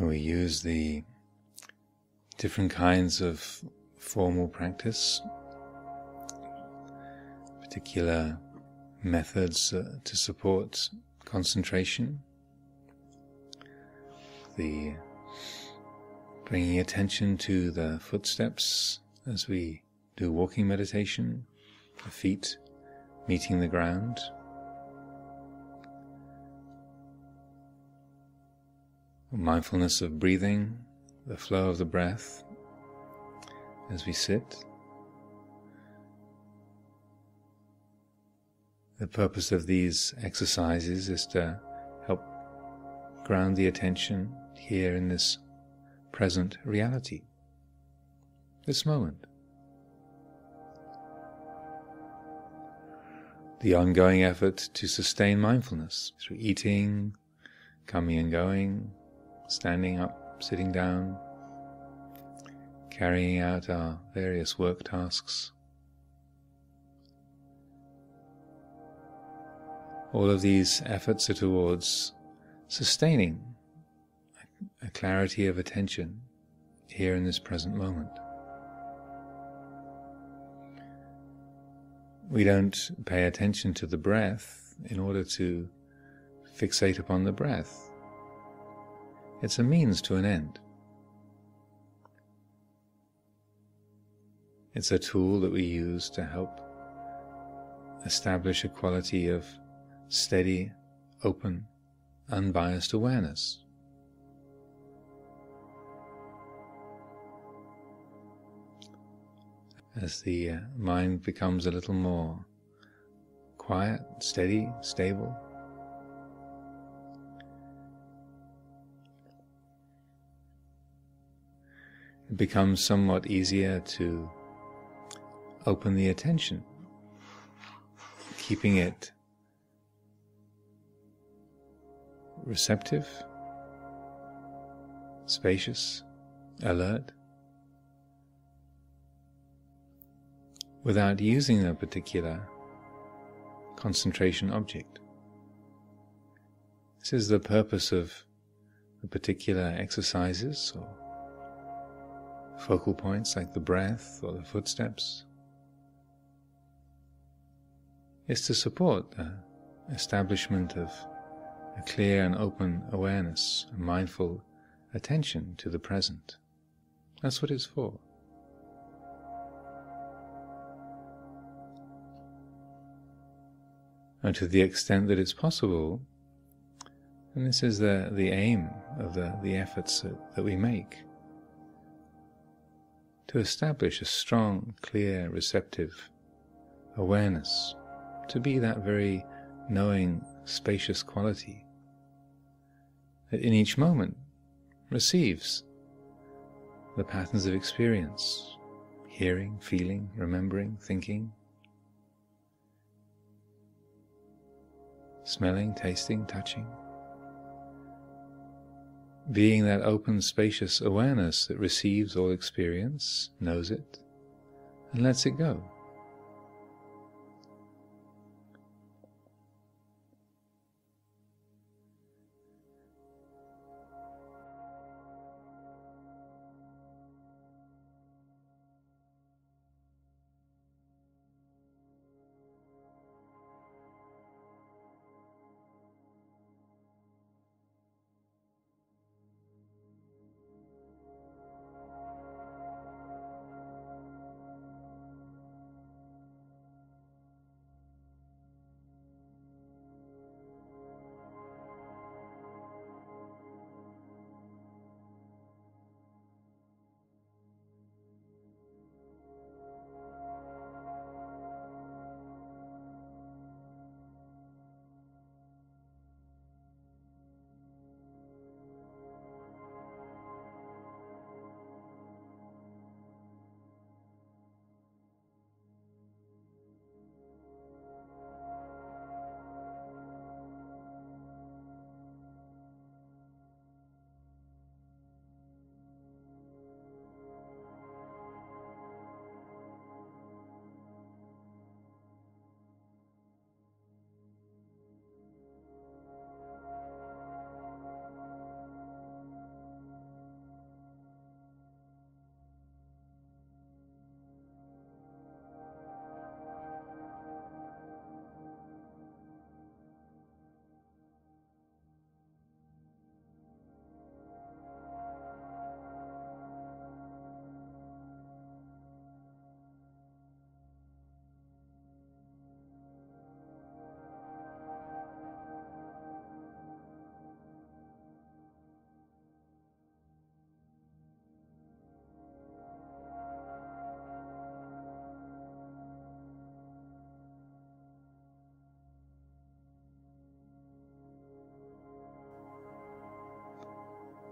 We use the different kinds of formal practice, particular methods uh, to support concentration, the bringing attention to the footsteps as we do walking meditation, the feet meeting the ground. Mindfulness of breathing, the flow of the breath as we sit. The purpose of these exercises is to help ground the attention here in this present reality, this moment. The ongoing effort to sustain mindfulness through eating, coming and going, standing up, sitting down, carrying out our various work tasks. All of these efforts are towards sustaining a clarity of attention here in this present moment. We don't pay attention to the breath in order to fixate upon the breath. It's a means to an end. It's a tool that we use to help establish a quality of steady, open, unbiased awareness. As the uh, mind becomes a little more quiet, steady, stable, it becomes somewhat easier to open the attention, keeping it receptive, spacious, alert, without using a particular concentration object. This is the purpose of the particular exercises or focal points like the breath or the footsteps is to support the establishment of a clear and open awareness, a mindful attention to the present. That's what it's for. And to the extent that it's possible, and this is the, the aim of the, the efforts that, that we make, to establish a strong, clear, receptive awareness, to be that very knowing, spacious quality that in each moment receives the patterns of experience, hearing, feeling, remembering, thinking, smelling, tasting, touching. Being that open, spacious awareness that receives all experience, knows it, and lets it go.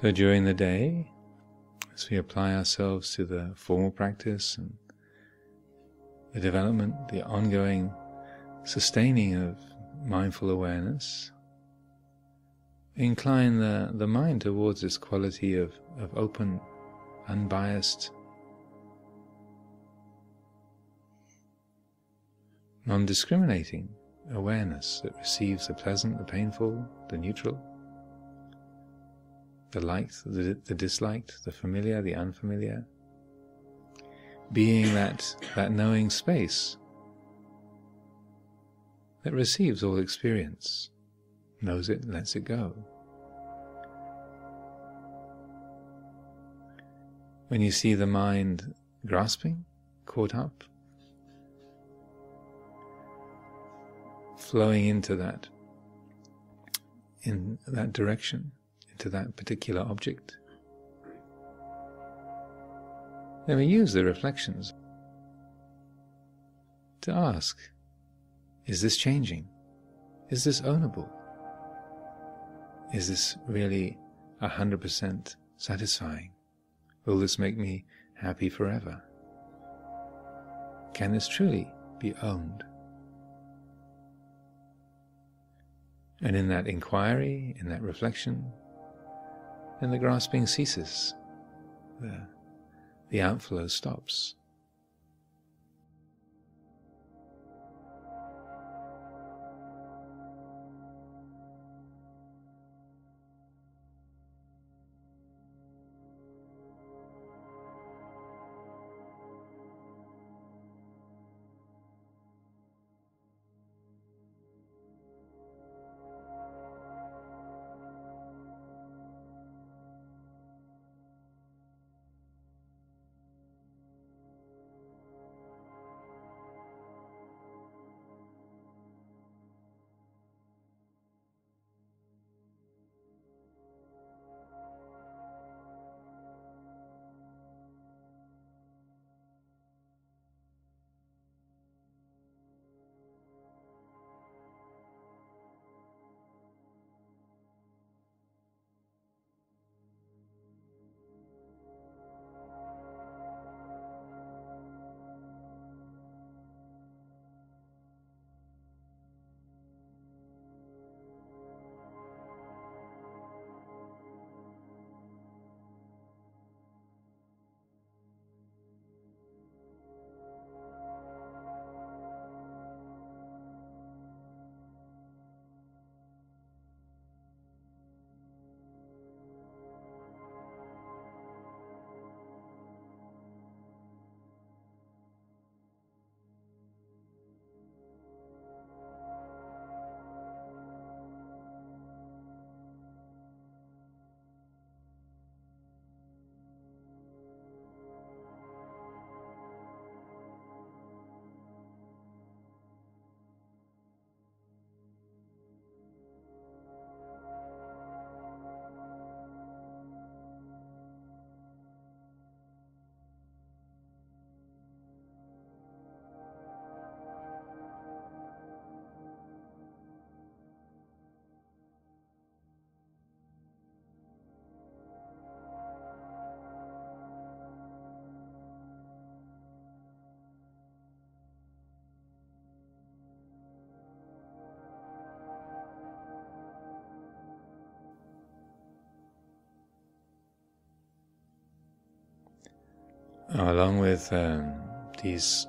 So during the day, as we apply ourselves to the formal practice and the development, the ongoing sustaining of mindful awareness, incline the, the mind towards this quality of, of open, unbiased, non discriminating awareness that receives the pleasant, the painful, the neutral, the liked, the, the disliked, the familiar, the unfamiliar. Being that, that knowing space that receives all experience, knows it, and lets it go. When you see the mind grasping, caught up, flowing into that, in that direction, into that particular object. Then we use the reflections to ask, is this changing? Is this ownable? Is this really a hundred percent satisfying? Will this make me happy forever? Can this truly be owned? And in that inquiry, in that reflection, then the grasping ceases, the, the outflow stops. Along with um, these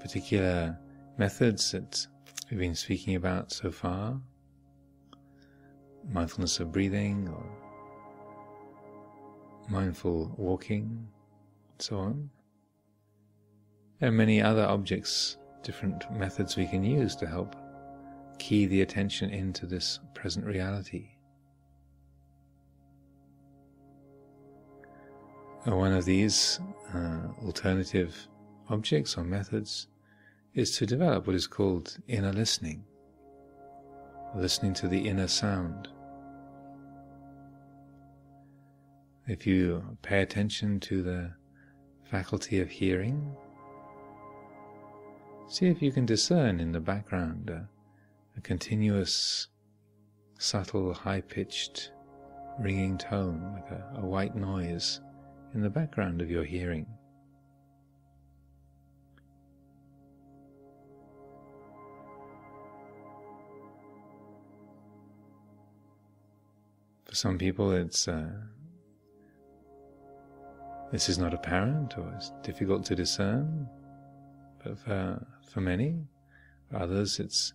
particular methods that we've been speaking about so far mindfulness of breathing or mindful walking, and so on. There are many other objects, different methods we can use to help key the attention into this present reality. One of these uh, alternative objects or methods is to develop what is called inner listening, listening to the inner sound. If you pay attention to the faculty of hearing, see if you can discern in the background a, a continuous, subtle, high pitched ringing tone, like a, a white noise in the background of your hearing. For some people, it's uh, this is not apparent or it's difficult to discern. But for, for many, for others, it's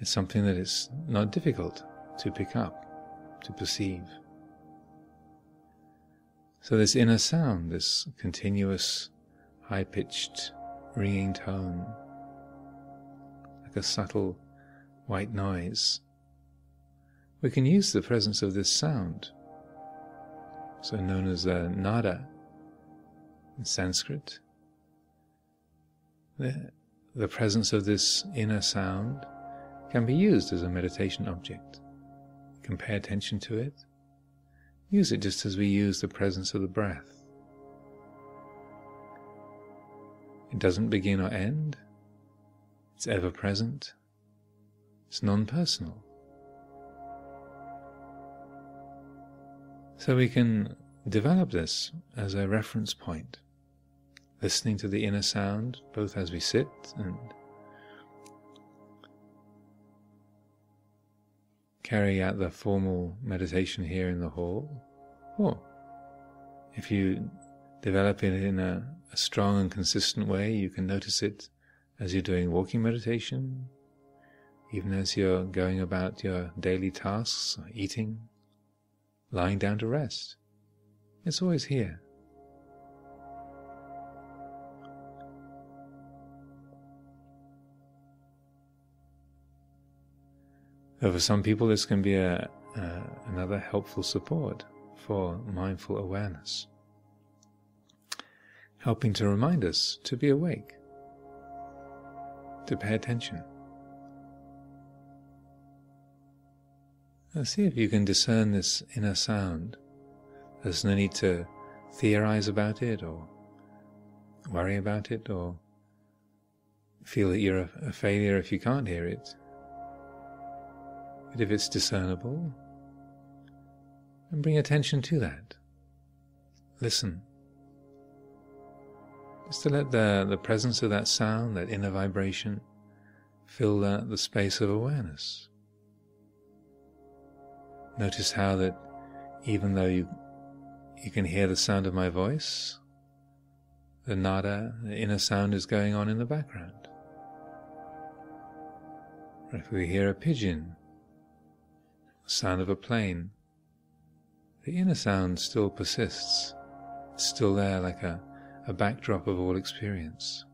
it's something that is not difficult to pick up, to perceive. So this inner sound, this continuous, high-pitched, ringing tone, like a subtle white noise, we can use the presence of this sound, so known as the nada in Sanskrit. The, the presence of this inner sound can be used as a meditation object. You can pay attention to it. Use it just as we use the presence of the breath. It doesn't begin or end. It's ever present. It's non personal. So we can develop this as a reference point, listening to the inner sound both as we sit and carry out the formal meditation here in the hall, or if you develop it in a, a strong and consistent way, you can notice it as you're doing walking meditation, even as you're going about your daily tasks, eating, lying down to rest. It's always here. For some people, this can be a, another helpful support for mindful awareness, helping to remind us to be awake, to pay attention. See if you can discern this inner sound. There's no need to theorize about it or worry about it or feel that you're a, failure if you can't hear it. But if it's discernible, then bring attention to that. Listen. Just to let the, the presence of that sound, that inner vibration, fill the, the space of awareness. Notice how that even though you, you can hear the sound of my voice, the nada, the inner sound is going on in the background. Or if we hear a pigeon, the sound of a plane, the inner sound still persists. It's still there like a, a backdrop of all experience.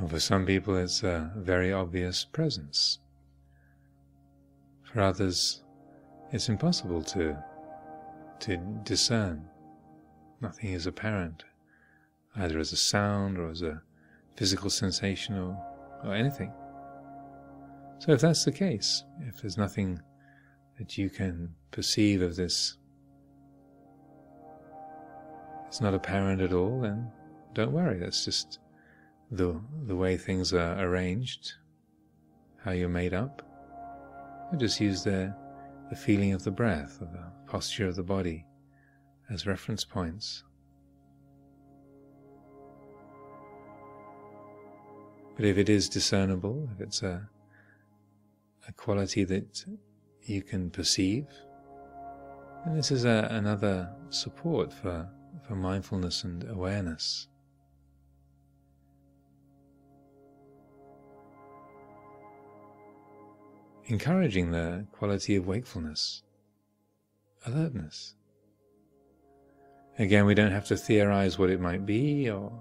And for some people, it's a very obvious presence. For others, it's impossible to, to discern. Nothing is apparent, either as a sound or as a physical sensation or, or anything. So, if that's the case, if there's nothing that you can perceive of this it's not apparent at all, then don't worry. That's just the the way things are arranged, how you're made up. You just use the the feeling of the breath, or the posture of the body, as reference points. But if it is discernible, if it's a a quality that you can perceive, then this is a, another support for, for mindfulness and awareness. Encouraging the quality of wakefulness, alertness. Again, we don't have to theorize what it might be or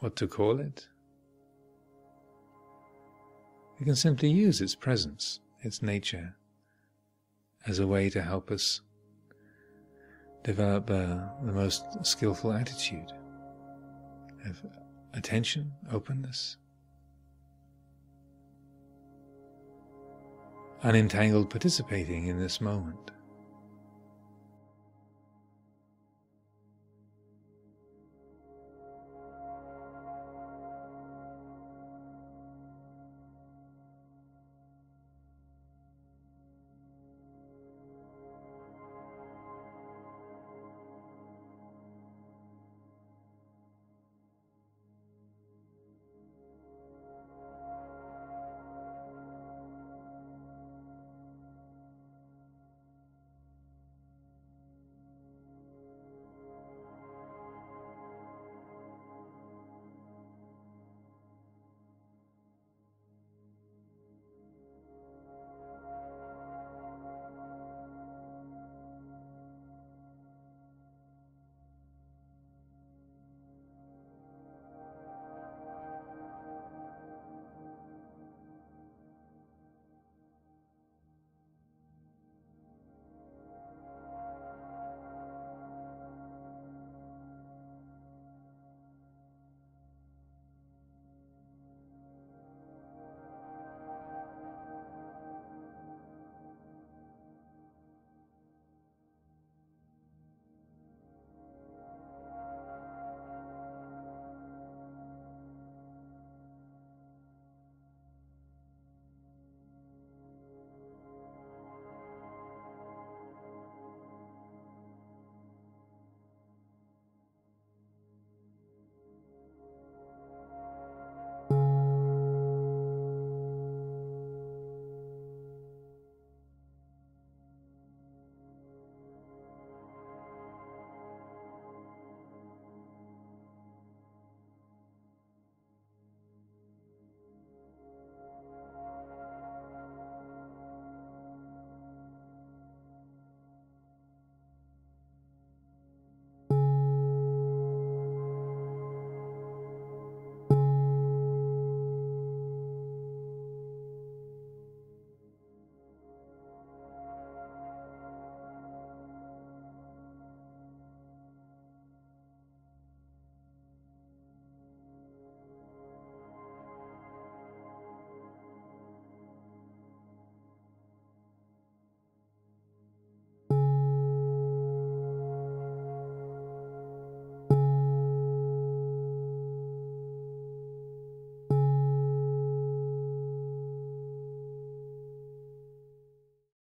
what to call it. We can simply use its presence, its nature, as a way to help us develop uh, the most skillful attitude of attention, openness. Unentangled participating in this moment.